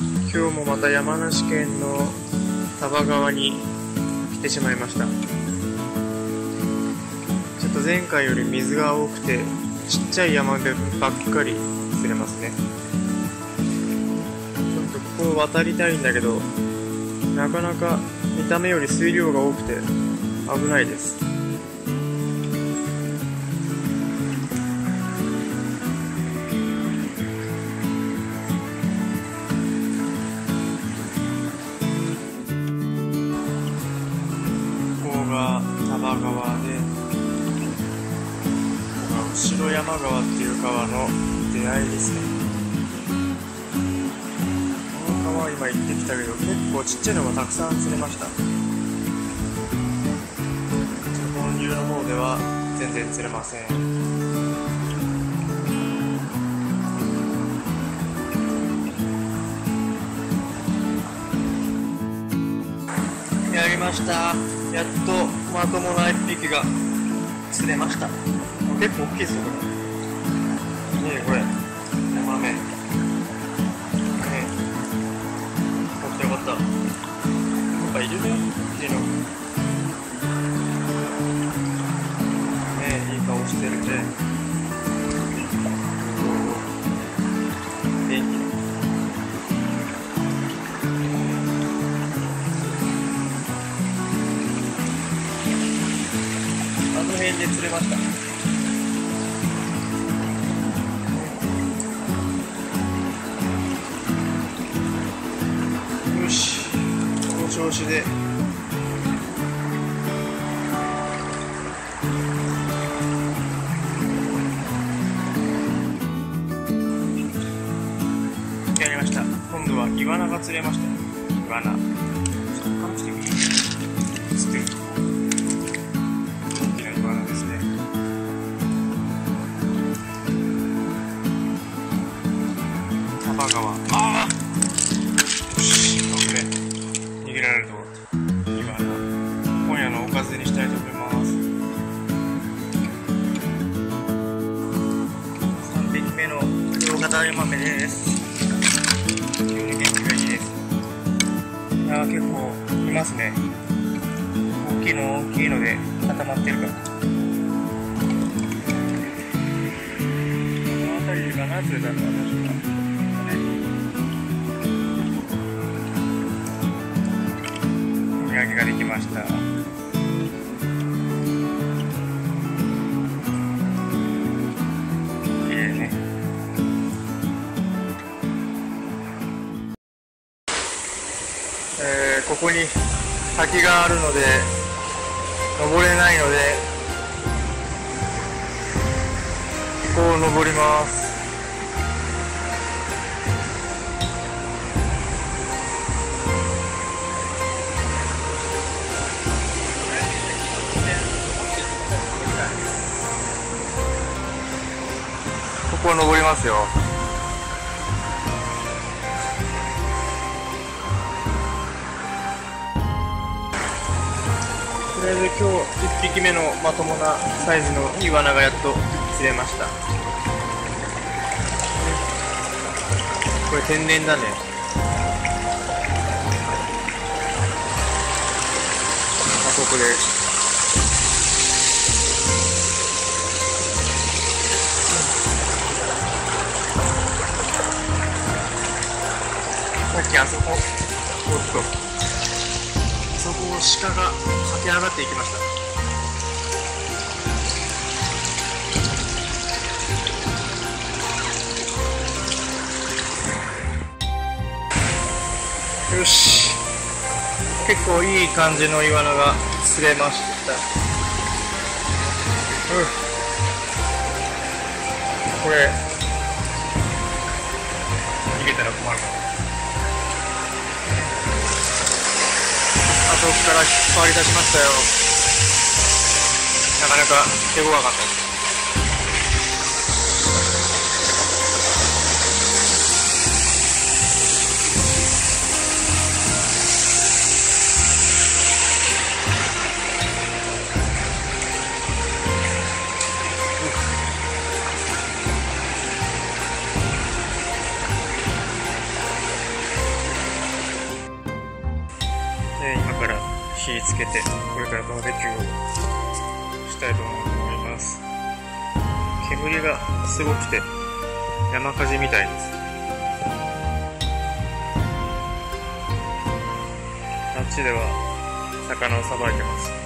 今日もまた山梨県の多摩川に来てしまいました。ちょっと前回より水が多くてちっちゃい山でばっかり釣れますね。ちょっとここを渡りたいんだけどなかなか見た目より水量が多くて危ないです。出会いですね。この川今行ってきたけど結構ちっちゃいのがたくさん釣れました。本流の方では全然釣れません。やりました。やっとまともな一匹が釣れました。結構大きいですよこれ。ねこれ。山目ねえよかったよかったやっぱいるねいいの。ねえいい顔してるね。元気。あの辺で釣れました。調子で。やりました。今度はイワナが釣れました。イワナ。ちょっと離してみる釣って。る大きなイワナですね。多摩川。です急に元気がいいです。あ結構いますね。大きいの大きいので固まってるから。この辺りでかな釣れたのは。確かお土産ができました。滝があるので登れないのでここを登ります。ここを登りますよ。とりあえず今日1匹目のまともなサイズのイワナがやっと釣れました。これ天然だね。あここで。さっきあそこ。おっと。鹿が駆け上がっていきました。よし。結構いい感じのイワナが釣れました。うん。これそこから引っ張り出しましたよ。なかなか手強かったですつけてこれからバーベキューをしたいと思います。煙がすごくて山火事みたいです。あっちでは魚をさばいてます。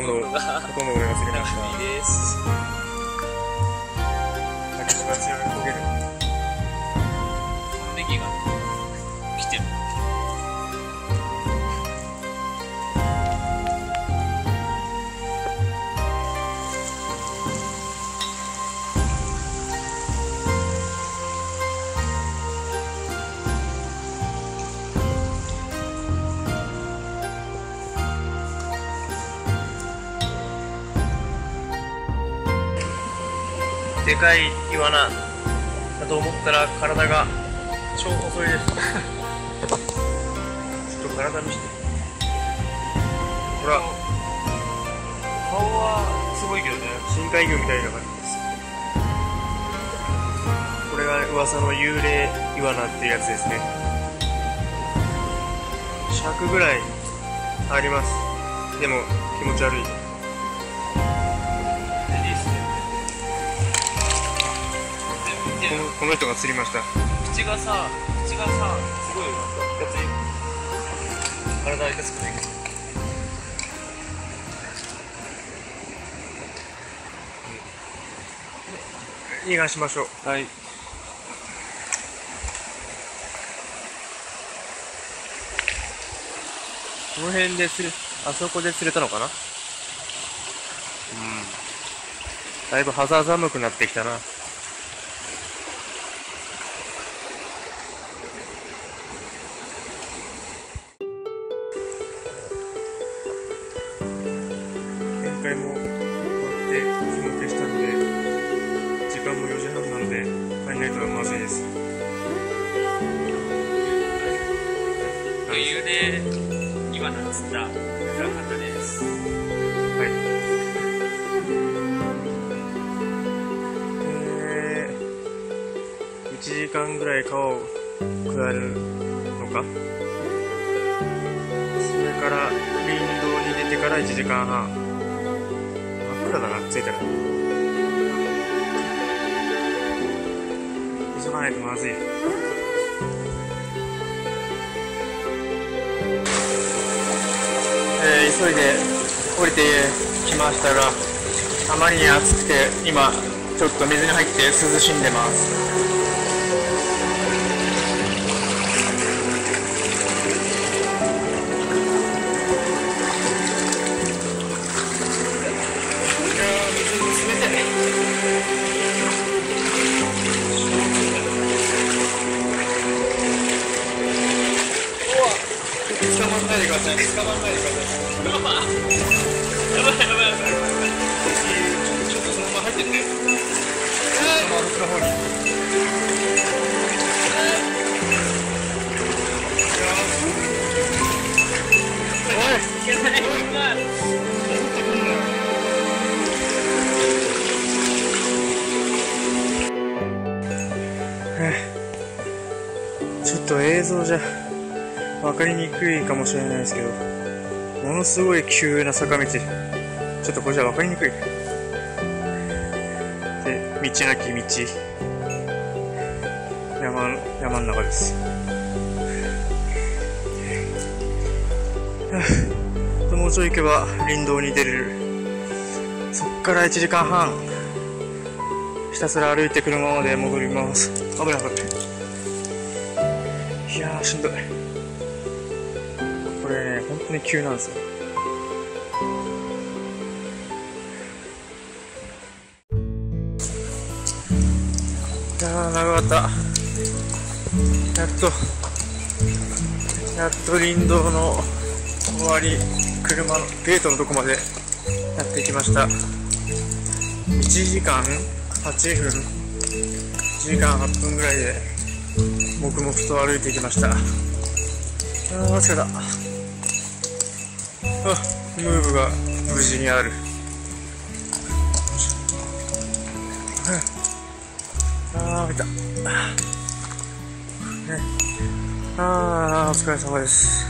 ほとんどほとんど俺が釣りましたラグビーです。でかいイワナだと思ったら体が超細いです。ちょっと体見して。ほら。顔はすごいけどね。深海魚みたいな感じです。これが噂の幽霊イワナっていうやつですね。100ぐらいあります。でも気持ち悪い。このこの人が釣りました。口がさ口がさすごいやつ体痛くない？逃がしましょう。はい。この辺で釣れあそこで釣れたのかな？うん。だいぶ肌寒くなってきたな今なんつった裏方ですはい。えー、1時間ぐらい川を下るのか？それから林道に出てから1時間半。真っ暗だな、着いたら。急がないとまずい。急いで降りてきましたがあまりに暑くて今ちょっと水に入って涼しんでます。まんないでください捕まんないでくださいやばいやばいやばいやばいちょっとそのまま入ってって。まあ、僕の方に。おい、いけないちょっと映像じゃ分かりにくいかもしれないですけど、ものすごい急な坂道。ちょっとこれじゃ分かりにくい。で、道なき道。山、山の中です。もうちょい行けば林道に出れる。そっから1時間半、ひたすら歩いて車まで戻ります。危ない危ない。いやーしんどい急なんですよ。やー長かった。やっとやっと林道の終わり車のゲートのとこまでやってきました。1時間8分1時間8分ぐらいで黙々と歩いてきました。あー疲れたあムーブが無事にあるああ、見た。あ、あ、お疲れ様です。